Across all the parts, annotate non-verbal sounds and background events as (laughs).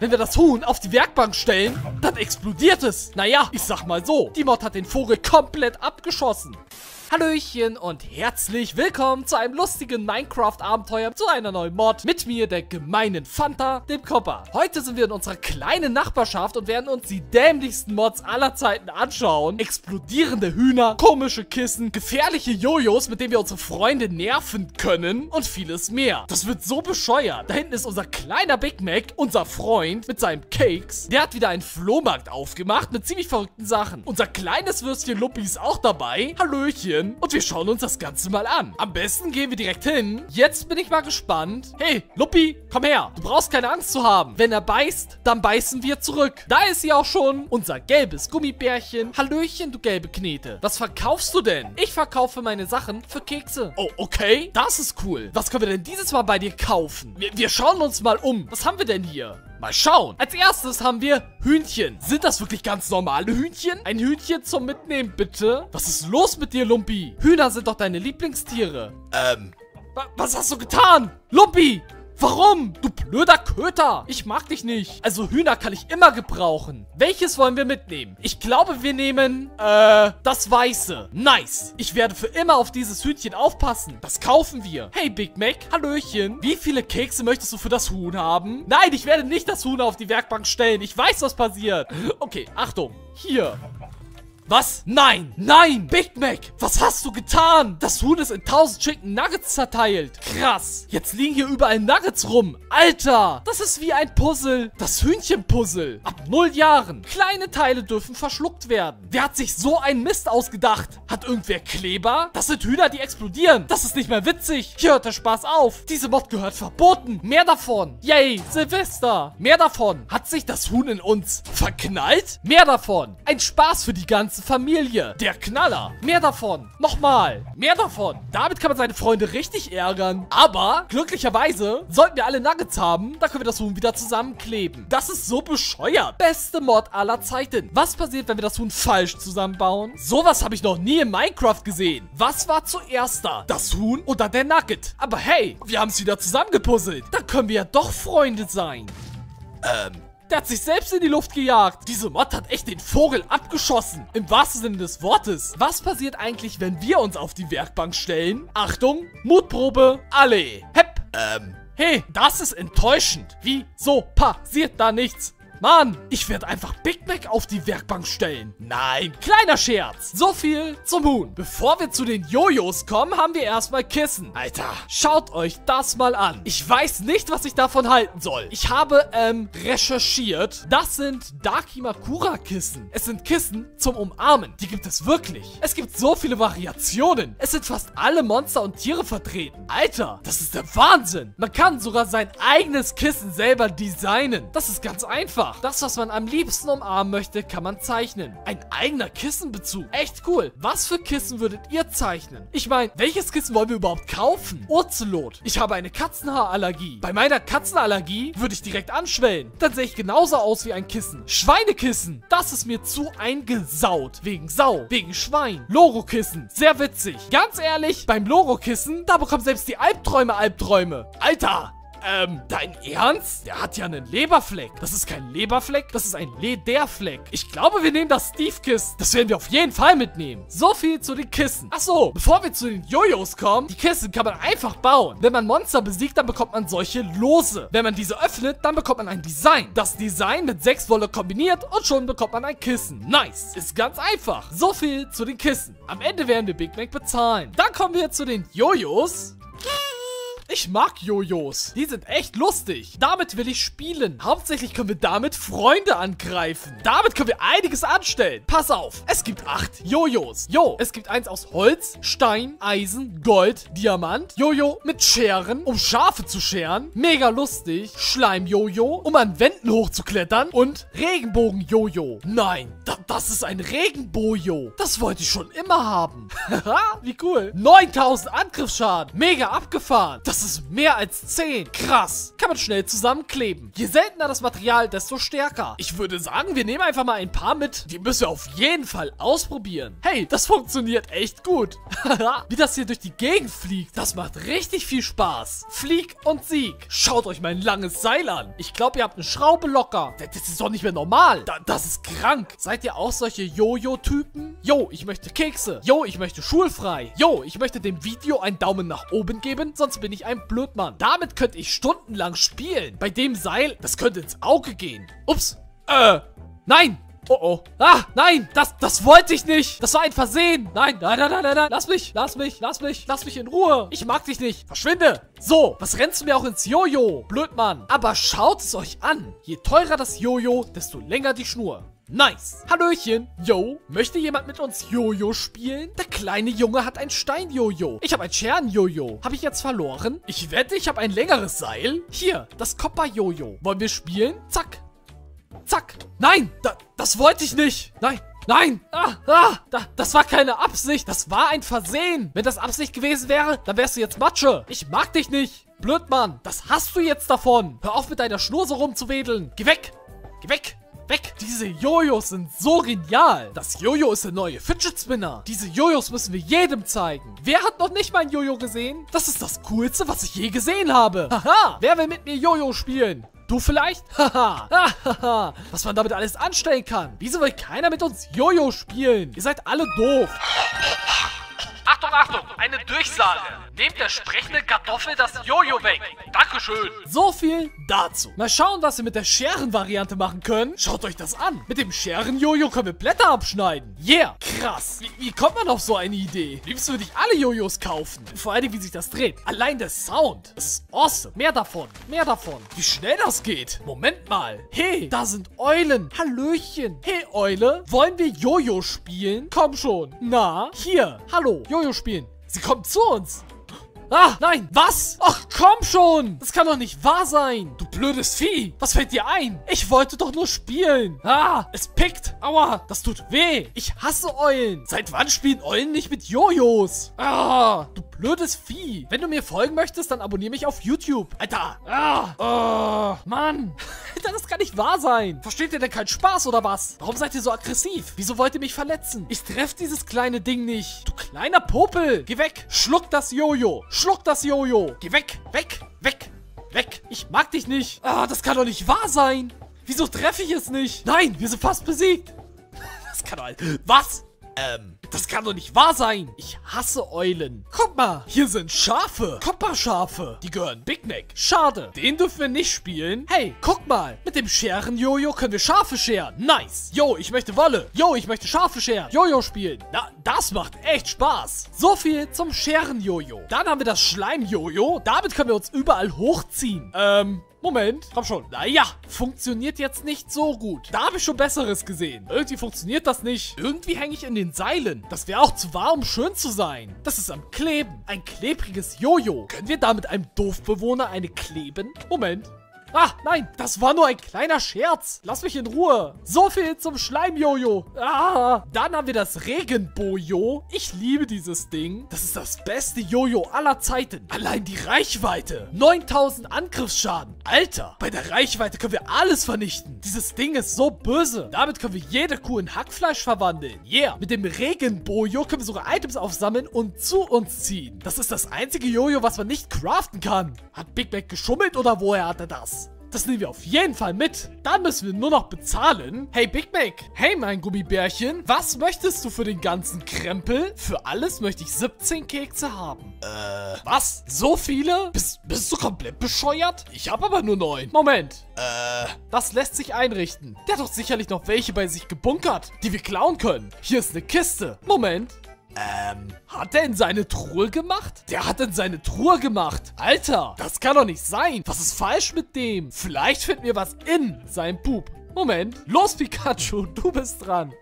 Wenn wir das Huhn auf die Werkbank stellen, dann explodiert es. Naja, ich sag mal so, die Mod hat den Vogel komplett abgeschossen. Hallöchen und herzlich willkommen zu einem lustigen Minecraft-Abenteuer zu einer neuen Mod mit mir, der gemeinen Fanta, dem Kopper. Heute sind wir in unserer kleinen Nachbarschaft und werden uns die dämlichsten Mods aller Zeiten anschauen. Explodierende Hühner, komische Kissen, gefährliche Jojos, mit denen wir unsere Freunde nerven können und vieles mehr. Das wird so bescheuert. Da hinten ist unser kleiner Big Mac, unser Freund mit seinem Cakes. Der hat wieder einen Flohmarkt aufgemacht mit ziemlich verrückten Sachen. Unser kleines Würstchen Luppi ist auch dabei. Hallöchen ausprobieren und wir schauen uns das Ganze mal an. Am besten gehen wir direkt hin. Jetzt bin ich mal gespannt. Hey, Luppi, komm her. Du brauchst keine Angst zu haben. Wenn er beißt, dann beißen wir zurück. Da ist sie auch schon. Unser gelbes Gummibärchen. Hallöchen, du gelbe Knete. Was verkaufst du denn? Ich verkaufe meine Sachen für Kekse. Oh, okay. Das ist cool. Was können wir denn dieses Mal bei dir kaufen? Wir, wir schauen uns mal um. Was haben wir denn hier? Mal schauen. Als erstes haben wir Hühnchen. Sind das wirklich ganz normale Hühnchen? Ein Hühnchen zum Mitnehmen, bitte? Was ist los mit dir, Lumpi? Hühner sind doch deine Lieblingstiere. Ähm. Was hast du getan? Lumpi! Warum? Du blöder Köter. Ich mag dich nicht. Also Hühner kann ich immer gebrauchen. Welches wollen wir mitnehmen? Ich glaube, wir nehmen, äh, das Weiße. Nice. Ich werde für immer auf dieses Hühnchen aufpassen. Das kaufen wir. Hey, Big Mac. Hallöchen. Wie viele Kekse möchtest du für das Huhn haben? Nein, ich werde nicht das Huhn auf die Werkbank stellen. Ich weiß, was passiert. Okay, Achtung. Hier. Was? Nein! Nein! Big Mac! Was hast du getan? Das Huhn ist in tausend Chicken Nuggets zerteilt. Krass. Jetzt liegen hier überall Nuggets rum. Alter! Das ist wie ein Puzzle. Das Hühnchenpuzzle. Ab null Jahren. Kleine Teile dürfen verschluckt werden. Wer hat sich so einen Mist ausgedacht? Hat irgendwer Kleber? Das sind Hühner, die explodieren. Das ist nicht mehr witzig. Hier hört der Spaß auf. Diese Mod gehört verboten. Mehr davon. Yay, Silvester. Mehr davon. Hat sich das Huhn in uns verknallt? Mehr davon. Ein Spaß für die ganze Familie. Der Knaller. Mehr davon. Nochmal. Mehr davon. Damit kann man seine Freunde richtig ärgern. Aber glücklicherweise sollten wir alle Nuggets haben. Da können wir das Huhn wieder zusammenkleben. Das ist so bescheuert. Beste Mod aller Zeiten. Was passiert, wenn wir das Huhn falsch zusammenbauen? Sowas habe ich noch nie in Minecraft gesehen. Was war zuerst da? Das Huhn oder der Nugget? Aber hey, wir haben es wieder zusammengepuzzelt. Da können wir ja doch Freunde sein. Ähm, der hat sich selbst in die Luft gejagt. Diese Mod hat echt den Vogel abgeschossen. Im wahrsten Sinne des Wortes. Was passiert eigentlich, wenn wir uns auf die Werkbank stellen? Achtung, Mutprobe, alle. Hepp. Ähm. Hey, das ist enttäuschend. Wieso passiert da nichts? Mann, ich werde einfach Big Mac auf die Werkbank stellen. Nein, kleiner Scherz. So viel zum Huhn. Bevor wir zu den Jojos kommen, haben wir erstmal Kissen. Alter, schaut euch das mal an. Ich weiß nicht, was ich davon halten soll. Ich habe, ähm, recherchiert. Das sind Dakimakura Kissen. Es sind Kissen zum Umarmen. Die gibt es wirklich. Es gibt so viele Variationen. Es sind fast alle Monster und Tiere vertreten. Alter, das ist der Wahnsinn. Man kann sogar sein eigenes Kissen selber designen. Das ist ganz einfach einfach. Das, was man am liebsten umarmen möchte, kann man zeichnen. Ein eigener Kissenbezug. Echt cool. Was für Kissen würdet ihr zeichnen? Ich meine, welches Kissen wollen wir überhaupt kaufen? Ocelot. Ich habe eine Katzenhaarallergie. Bei meiner Katzenallergie würde ich direkt anschwellen. Dann sehe ich genauso aus wie ein Kissen. Schweinekissen. Das ist mir zu eingesaut. Wegen Sau. Wegen Schwein. Loro-Kissen. Sehr witzig. Ganz ehrlich, beim Loro-Kissen, da bekommen selbst die Albträume Albträume. Alter, ähm, dein Ernst? Der hat ja einen Leberfleck. Das ist kein Leberfleck, das ist ein Lederfleck. Ich glaube, wir nehmen das Steve-Kiss. Das werden wir auf jeden Fall mitnehmen. So viel zu den Kissen. Achso, bevor wir zu den Jojos kommen, die Kissen kann man einfach bauen. Wenn man Monster besiegt, dann bekommt man solche Lose. Wenn man diese öffnet, dann bekommt man ein Design. Das Design mit sechs Wolle kombiniert und schon bekommt man ein Kissen. Nice. Ist ganz einfach. So viel zu den Kissen. Am Ende werden wir Big Mac bezahlen. Dann kommen wir zu den Jojos. Ich mag Jojos. Die sind echt lustig. Damit will ich spielen. Hauptsächlich können wir damit Freunde angreifen. Damit können wir einiges anstellen. Pass auf. Es gibt acht Jojos. Jo, es gibt eins aus Holz, Stein, Eisen, Gold, Diamant. Jojo mit Scheren, um Schafe zu scheren. Mega lustig. Schleim-Jojo, um an Wänden hochzuklettern. Und Regenbogen-Jojo. Nein, da, das ist ein Regenbojo. Das wollte ich schon immer haben. (laughs) Haha, wie cool. 9000 Angriffsschaden. Mega abgefahren. Das Das ist mehr als 10. Krass. Kann man schnell zusammenkleben. Je seltener das Material, desto stärker. Ich würde sagen, wir nehmen einfach mal ein paar mit. Die müssen wir auf jeden Fall ausprobieren. Hey, das funktioniert echt gut. (laughs) Wie das hier durch die Gegend fliegt, das macht richtig viel Spaß. Flieg und Sieg. Schaut euch mein langes Seil an. Ich glaube, ihr habt eine Schraube locker. Das ist doch nicht mehr normal. Da, das ist krank. Seid ihr auch solche Jojo-Typen? Jo, ich möchte Kekse. Jo, ich möchte schulfrei. Jo, ich möchte dem Video einen Daumen nach oben geben, sonst bin ich ein Blödmann. Damit könnte ich stundenlang spielen. Bei dem Seil, das könnte ins Auge gehen. Ups. Äh, nein. Oh oh. Ah, nein, das, das wollte ich nicht. Das war ein Versehen. Nein, nein, nein, nein, nein, nein. Lass mich, lass mich, lass mich, lass mich in Ruhe. Ich mag dich nicht. Verschwinde. So, was rennst du mir auch ins Jojo? Blöd, Mann. Aber schaut es euch an. Je teurer das Jojo, desto länger die Schnur. Nice. Hallöchen. Yo, möchte jemand mit uns Jojo spielen? Der kleine Junge hat ein Stein-Jojo. Ich habe ein Scheren-Jojo. Habe ich jetzt verloren? Ich wette, ich habe ein längeres Seil. Hier, das Copper-Jojo. Wollen wir spielen? Zack. Zack. Nein, da, das wollte ich nicht. Nein, Nein! Ah, ah, da, das war keine Absicht. Das war ein Versehen. Wenn das Absicht gewesen wäre, dann wärst du jetzt Matsche. Ich mag dich nicht. Blödmann, das hast du jetzt davon. Hör auf mit deiner Schnur so rumzuwedeln. Geh weg. Geh weg. Weg! Diese Jojos sind so genial. Das Jojo ist der neue Fidget Spinner. Diese Jojos müssen wir jedem zeigen. Wer hat noch nicht mein Jojo gesehen? Das ist das Coolste, was ich je gesehen habe. Haha! Wer will mit mir Jojo spielen? Du vielleicht? (laughs) Haha. Haha. Was man damit alles anstellen kann. Wieso will keiner mit uns Jojo spielen? Ihr seid alle doof. Achtung, Achtung, eine Durchsage. Nehmt der sprechende Kartoffel das Jojo weg. Dankeschön. So viel dazu. Mal schauen, was wir mit der Scheren-Variante machen können. Schaut euch das an. Mit dem Scheren-Jojo können wir Blätter abschneiden. Yeah, krass. Wie, wie kommt man auf so eine Idee? Liebst würde ich alle Jojos kaufen. Vor allem, wie sich das dreht. Allein der Sound. Das ist awesome. Mehr davon. Mehr davon. Wie schnell das geht. Moment mal. Hey, da sind Eulen. Hallöchen. Hey, Eule. Wollen wir Jojo spielen? Komm schon. Na, hier. Hallo. Jojo spielen. Sie kommt zu uns. Ah, nein, was? Ach, komm schon. Das kann doch nicht wahr sein. Du blödes Vieh. Was fällt dir ein? Ich wollte doch nur spielen. Ah, es pickt. Aua, das tut weh. Ich hasse Eulen. Seit wann spielen Eulen nicht mit Jojos? Ah, du blödes Vieh. Wenn du mir folgen möchtest, dann abonniere mich auf YouTube. Alter. Ah, oh, Mann. Alter, (laughs) das kann nicht wahr sein. Versteht ihr denn keinen Spaß oder was? Warum seid ihr so aggressiv? Wieso wollt ihr mich verletzen? Ich treffe dieses kleine Ding nicht. Du kleiner Popel. Geh weg. Schluck das Jojo. Schluck das Jojo. Geh weg. Weg. Weg. Weg. Ich mag dich nicht. Ah, das kann doch nicht wahr sein. Wieso treffe ich es nicht? Nein, wir sind fast besiegt. Das kann doch... Was? Ähm, das kann doch nicht wahr sein. Ich hasse Eulen. Guck mal, hier sind Schafe. Kopperschafe. Die gehören Big Mac. Schade. Den dürfen wir nicht spielen. Hey, guck mal. Mit dem Scheren-Jojo können wir Schafe scheren. Nice. Yo, ich möchte Wolle. Yo, ich möchte Schafe scheren. Jojo spielen. Na, das macht echt Spaß. So viel zum Scheren-Jojo. Dann haben wir das Schleim-Jojo. Damit können wir uns überall hochziehen. Ähm, Moment, komm schon. Naja, funktioniert jetzt nicht so gut. Da habe ich schon Besseres gesehen. Irgendwie funktioniert das nicht. Irgendwie hänge ich in den Seilen. Das wäre auch zu warm, um schön zu sein. Das ist am Kleben. Ein klebriges Jojo. Können wir da mit einem Dorfbewohner eine kleben? Moment. Ah, nein, das war nur ein kleiner Scherz. Lass mich in Ruhe. So viel zum Schleimjojo. Ah, dann haben wir das Regenbojo. Ich liebe dieses Ding. Das ist das beste Jojo aller Zeiten. Allein die Reichweite. 9000 Angriffsschaden. Alter, bei der Reichweite können wir alles vernichten. Dieses Ding ist so böse. Damit können wir jede Kuh in Hackfleisch verwandeln. Yeah, mit dem Regenbojo können wir sogar Items aufsammeln und zu uns ziehen. Das ist das einzige Jojo, was man nicht craften kann. Hat Big Mac geschummelt oder woher hat er das? Das nehmen wir auf jeden Fall mit. Dann müssen wir nur noch bezahlen. Hey Big Mac, hey mein Gummibärchen, was möchtest du für den ganzen Krempel? Für alles möchte ich 17 Kekse haben. Äh, was? So viele? Bist, bist du komplett bescheuert? Ich habe aber nur neun. Moment. Äh, das lässt sich einrichten. Der hat doch sicherlich noch welche bei sich gebunkert, die wir klauen können. Hier ist eine Kiste. Moment. Ähm, hat er in seine Truhe gemacht? Der hat in seine Truhe gemacht. Alter, das kann doch nicht sein. Was ist falsch mit dem? Vielleicht finden wir was in seinem Pup. Moment. Los, Pikachu, (laughs) du bist dran.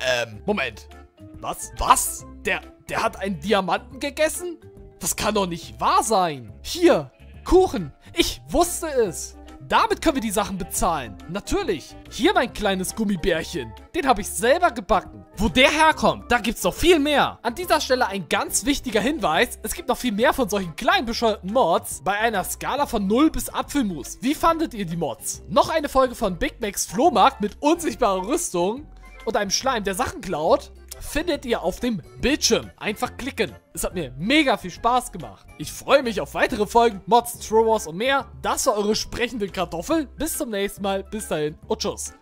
Ähm, Moment. Was? Was? Der, der hat einen Diamanten gegessen? Das kann doch nicht wahr sein. Hier, Kuchen. Ich wusste es. Damit können wir die Sachen bezahlen. Natürlich. Hier mein kleines Gummibärchen. Den habe ich selber gebacken. Wo der herkommt, da gibt's noch viel mehr. An dieser Stelle ein ganz wichtiger Hinweis. Es gibt noch viel mehr von solchen kleinen bescheuerten Mods bei einer Skala von 0 bis Apfelmus. Wie fandet ihr die Mods? Noch eine Folge von Big Macs Flohmarkt mit unsichtbarer Rüstung und einem Schleim, der Sachen klaut findet ihr auf dem Bildschirm. Einfach klicken. Es hat mir mega viel Spaß gemacht. Ich freue mich auf weitere Folgen, Mods, True Wars und mehr. Das war eure sprechende Kartoffel. Bis zum nächsten Mal. Bis dahin und tschüss.